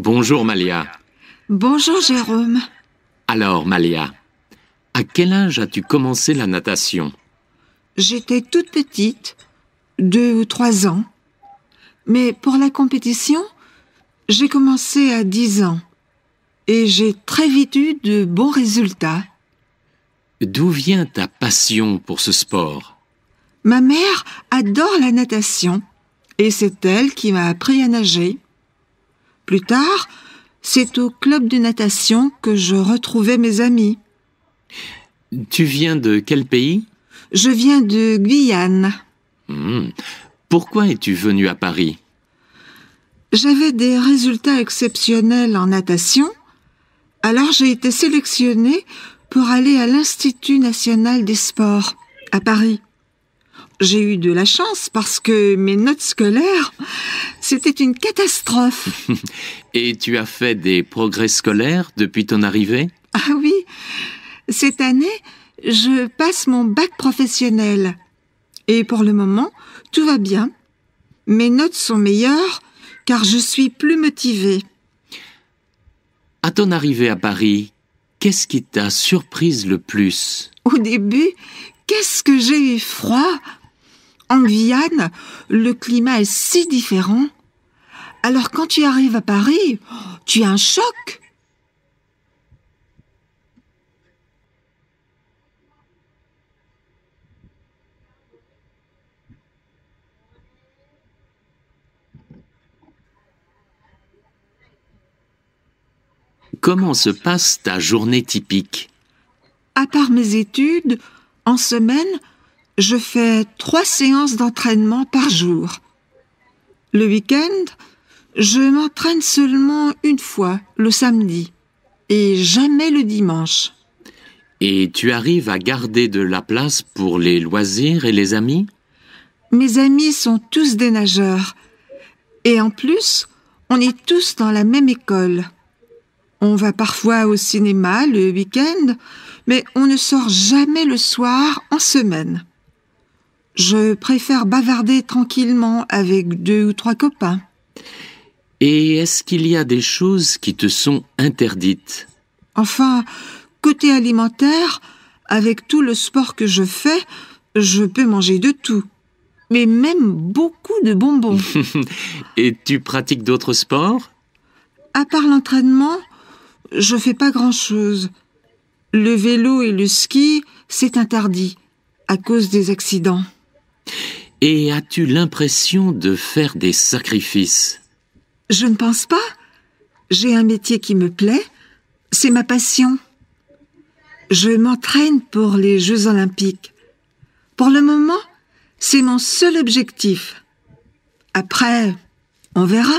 Bonjour Malia. Bonjour Jérôme. Alors Malia, à quel âge as-tu commencé la natation? J'étais toute petite, deux ou trois ans. Mais pour la compétition, j'ai commencé à dix ans. Et j'ai très vite eu de bons résultats. D'où vient ta passion pour ce sport? Ma mère adore la natation et c'est elle qui m'a appris à nager. Plus tard, c'est au club de natation que je retrouvais mes amis. Tu viens de quel pays? Je viens de Guyane. Hmm. Pourquoi es-tu venu à Paris? J'avais des résultats exceptionnels en natation, alors j'ai été sélectionnée pour aller à l'Institut national des sports à Paris. J'ai eu de la chance parce que mes notes scolaires, c'était une catastrophe. Et tu as fait des progrès scolaires depuis ton arrivée? Ah oui, cette année, je passe mon bac professionnel. Et pour le moment, tout va bien. Mes notes sont meilleures car je suis plus motivée. À ton arrivée à Paris, qu'est-ce qui t'a surprise le plus? Au début, qu'est-ce que j'ai eu froid? En Guyane, le climat est si différent. Alors quand tu arrives à Paris, tu as un choc. Comment se passe ta journée typique? À part mes études, en semaine, je fais trois séances d'entraînement par jour. Le week-end, je m'entraîne seulement une fois, le samedi, et jamais le dimanche. Et tu arrives à garder de la place pour les loisirs et les amis? Mes amis sont tous des nageurs. Et en plus, on est tous dans la même école. On va parfois au cinéma le week-end, mais on ne sort jamais le soir en semaine. Je préfère bavarder tranquillement avec deux ou trois copains. Et est-ce qu'il y a des choses qui te sont interdites? Enfin, côté alimentaire, avec tout le sport que je fais, je peux manger de tout. Mais même beaucoup de bonbons. Et tu pratiques d'autres sports? À part l'entraînement, je fais pas grand-chose. Le vélo et le ski, c'est interdit à cause des accidents. Et as-tu l'impression de faire des sacrifices? Je ne pense pas. J'ai un métier qui me plaît. C'est ma passion. Je m'entraîne pour les Jeux olympiques. Pour le moment, c'est mon seul objectif. Après, on verra.